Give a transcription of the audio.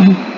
Mm-hmm.